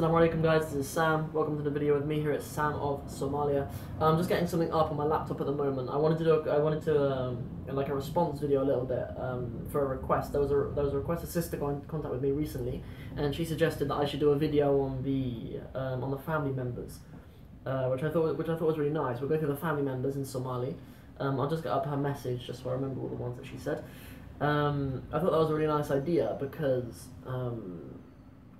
Assalamu guys, this is Sam. Welcome to the video with me here at Sam of Somalia. I'm just getting something up on my laptop at the moment. I wanted to do a, I wanted to um, like a response video a little bit um, for a request. There was a there was a request. A sister got in contact with me recently, and she suggested that I should do a video on the um, on the family members, uh, which I thought which I thought was really nice. We'll go through the family members in Somali. Um, I'll just get up her message just so I remember all the ones that she said. Um, I thought that was a really nice idea because um,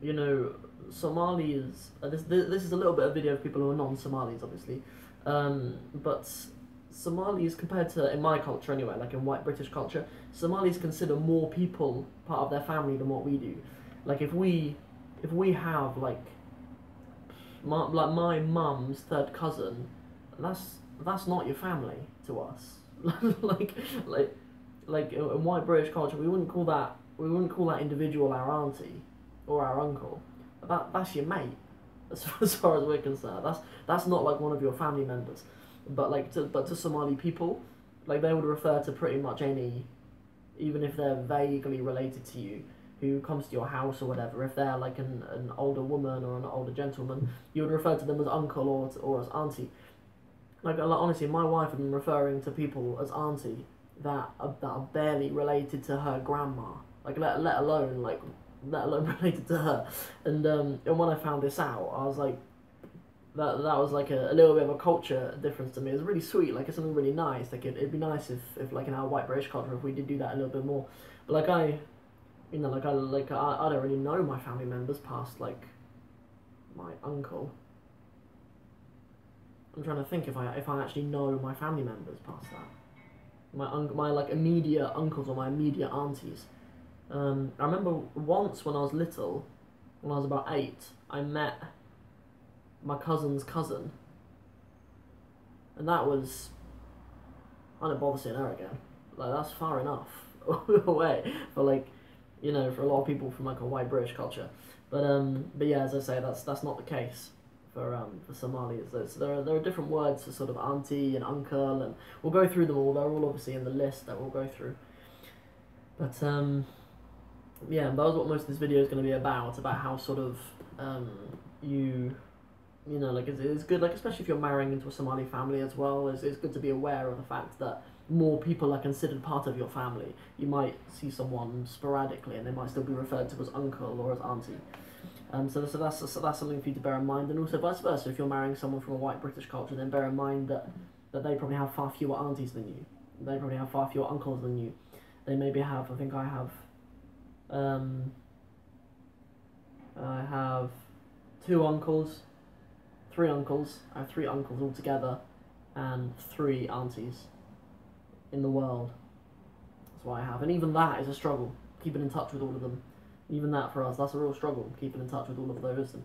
you know Somalis. is uh, this, this is a little bit of video of people who are non-Somalis, obviously, um, but Somalis compared to in my culture anyway, like in white British culture, Somalis consider more people part of their family than what we do. Like if we if we have like my, like my mum's third cousin, that's that's not your family to us. like like like in white British culture, we wouldn't call that we wouldn't call that individual our auntie or our uncle that that's your mate. As far, as far as we're concerned, that's that's not like one of your family members. But like to but to Somali people, like they would refer to pretty much any, even if they're vaguely related to you, who comes to your house or whatever. If they're like an, an older woman or an older gentleman, you would refer to them as uncle or or as auntie. Like, like honestly, my wife has been referring to people as auntie that are, that are barely related to her grandma. Like let let alone like let alone related to her. And um, and when I found this out, I was like, that that was like a, a little bit of a culture difference to me. It was really sweet, like it's something really nice. Like it, it'd be nice if, if like in our white British culture, if we did do that a little bit more. But like I, you know, like I like I, I don't really know my family members past like my uncle. I'm trying to think if I if I actually know my family members past that. My un- my like immediate uncles or my immediate aunties. Um, I remember once when I was little, when I was about eight, I met my cousin's cousin. And that was. I don't bother seeing her again. Like, that's far enough away for, like, you know, for a lot of people from, like, a white British culture. But, um, but yeah, as I say, that's that's not the case for um for Somalis. So there are there are different words for sort of auntie and uncle, and we'll go through them all. They're all obviously in the list that we'll go through. But um, yeah, that was what most of this video is going to be about. About how sort of um, you, you know, like it's, it's good, like especially if you're marrying into a Somali family as well. It's, it's good to be aware of the fact that more people are considered part of your family. You might see someone sporadically, and they might still be referred to as uncle or as auntie. Um, so, so that's so that's something for you to bear in mind, and also vice versa. If you're marrying someone from a white British culture, then bear in mind that that they probably have far fewer aunties than you. They probably have far fewer uncles than you. They maybe have. I think I have um, I have two uncles, three uncles. I have three uncles altogether, and three aunties in the world. That's what I have, and even that is a struggle. Keeping in touch with all of them, even that for us, that's a real struggle. Keeping in touch with all of those, and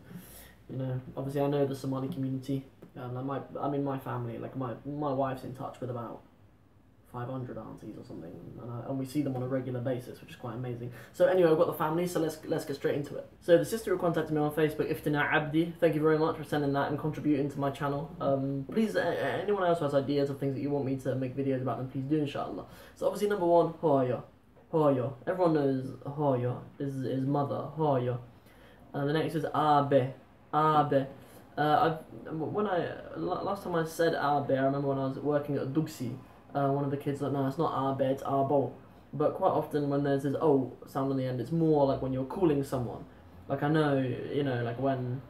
you know, obviously I know the Somali community. Um, my, I mean, my family, like my my wife's in touch with about 500 aunties or something, and, I, and, we see them on a regular basis, which is quite amazing. So anyway, I've got the family, so let's let's get straight into it. So the sister who contacted me on Facebook, Iftina Abdi, thank you very much for sending that and contributing to my channel. Um, please, uh, anyone else who has ideas of things that you want me to make videos about, them, please do, inshallah. So obviously, number one, Hooyo. Hooyo. Everyone knows Hooyo is his mother, Hooyo. And the next is Abe. Abe. Uh, I when I last time I said Abe, I remember when I was working at Dugsi uh, one of the kids like, no, it's not our bed, it's our bowl. But quite often when there's this oh sound on the end, it's more like when you're calling someone. Like I know, you know, like when,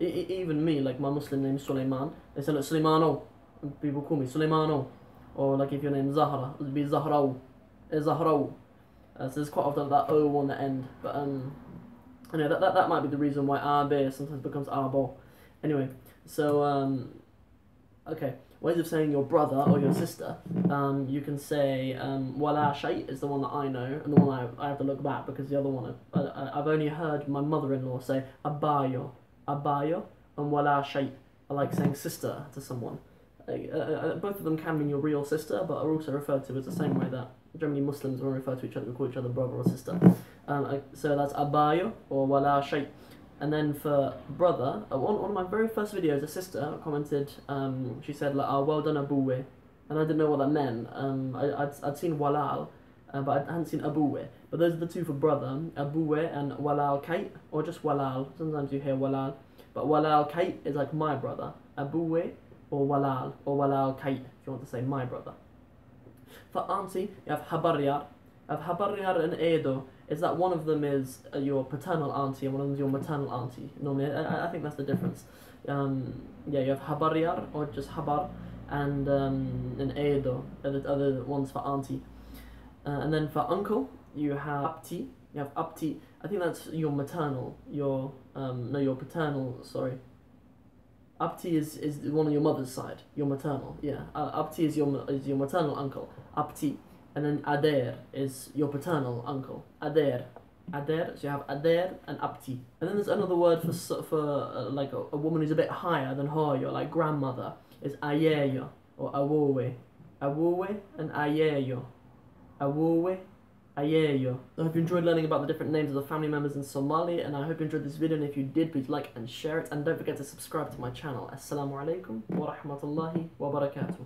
I, I, even me, like my Muslim name is Suleiman, they say like Suleimano. People call me Suleimano. Or like if your name's Zahra, it'd be Zahrao. It's Zahrao. Uh, so there's quite often that O on the end. But um, you know, that, that, that might be the reason why Abe sometimes becomes Abo. Anyway, so um, okay ways of saying your brother or your sister, um, you can say um, wala is the one that I know, and the one I, I have to look back because the other one I, I, I've only heard my mother-in-law say abayo, abayo, and wala shay. I like saying sister to someone. Uh, uh, uh, both of them can mean your real sister, but are also referred to as the same way that generally Muslims, when refer to each other, we call each other brother or sister. Um, uh, so that's abayo or wala shay. And then for brother, uh, one, one of my very first videos, a sister commented, um, she said, like, oh, well done, Abuwe. And I didn't know what that meant. Um, I, I'd, I'd seen Walal, uh, but I hadn't seen Abuwe. But those are the two for brother, Abuwe and Walal Kate, or just Walal. Sometimes you hear Walal, but Walal Kate is like my brother. Abuwe or Walal or Walal Kate if you want to say my brother. For auntie, you have Habaryar. You have Habaryar and Eeddo. Is that one of them is uh, your paternal auntie and one of them is your maternal auntie? Normally, I, I think that's the difference. Um, yeah, you have Habaryar or just Habar and um, and Eeddo are the other ones for auntie. Uh, and then for uncle, you have Abti. You have Abti. I think that's your maternal. Your um, no, your paternal. Sorry. Abti is, is one on your mother's side. Your maternal. Yeah. Uh, Abti is your is your maternal uncle. Abti, and then Adeer is your paternal uncle. Adeer. Adeer. So you have Adeer and Abti. And then there's another word for for uh, like a, a woman who's a bit higher than her. Your like grandmother is Ayeeyo or Awoowe. Awoowe and Ayeeyo. Awoowe, Ayeeyo. I hope you enjoyed learning about the different names of the family members in Somali, and I hope you enjoyed this video, and if you did, please like and share it, and don't forget to subscribe to my channel. Assalamu alaikum wa rahmatullahi wa barakatuh.